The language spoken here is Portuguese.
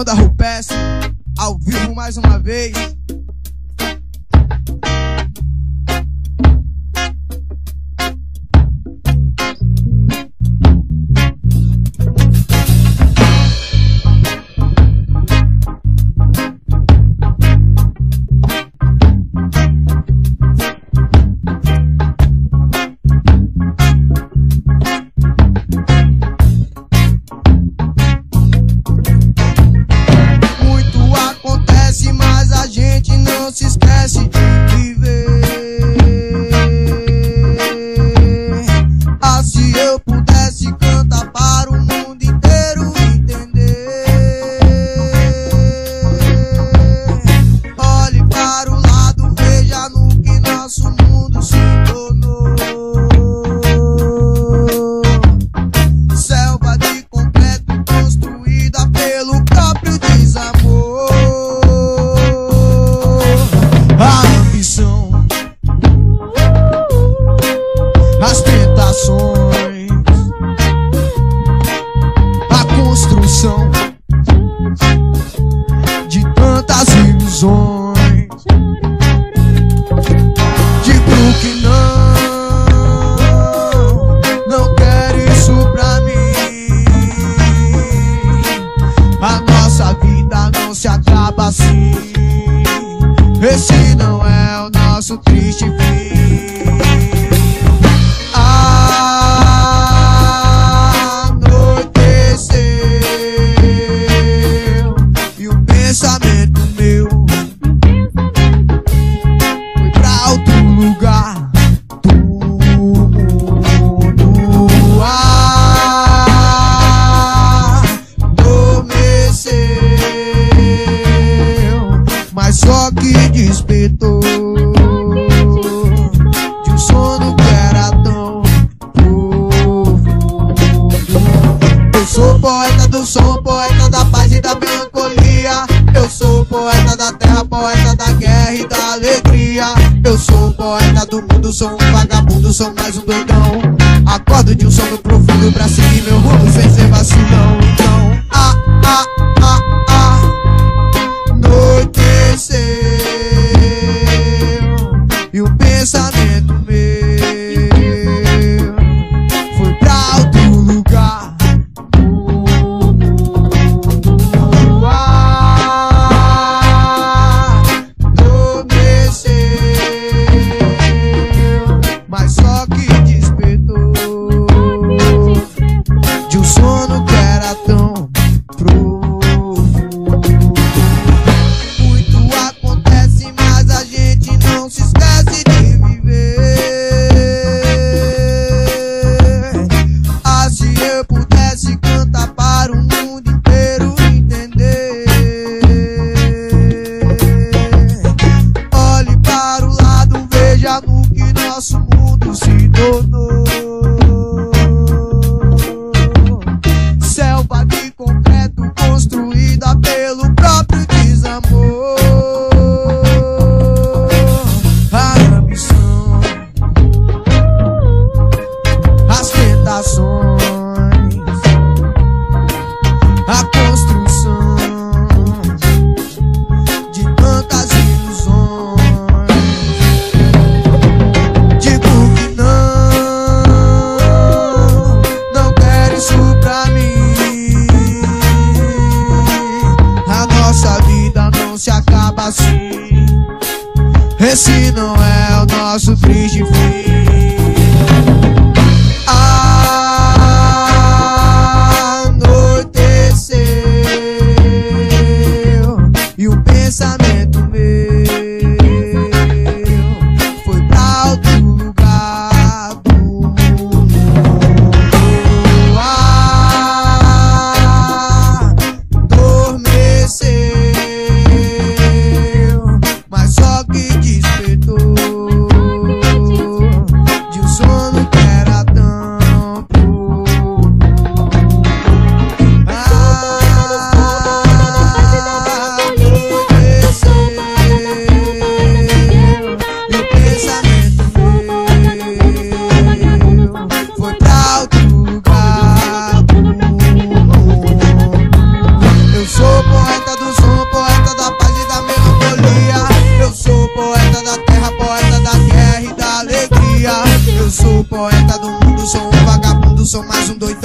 Banda Rupestre, ao vivo mais uma vez. Esse não é o nosso triste fim. Som, poeta da paz e da melancolia. Eu sou poeta da terra, poeta da guerra e da alegria. Eu sou poeta do mundo, sou um vagabundo, sou mais um doidão. Acordo de um sono profundo pra seguir meu rumo sem ser vacilão. Então, ah, ah, de um sono que era tão profundo. Muito acontece, mas a gente não se esquece de viver. Ah, se eu pudesse cantar para o mundo inteiro entender. Olhe para o lado, veja no que nosso mundo se tornou. a construção. poeta do mundo, sou um vagabundo, sou mais um doido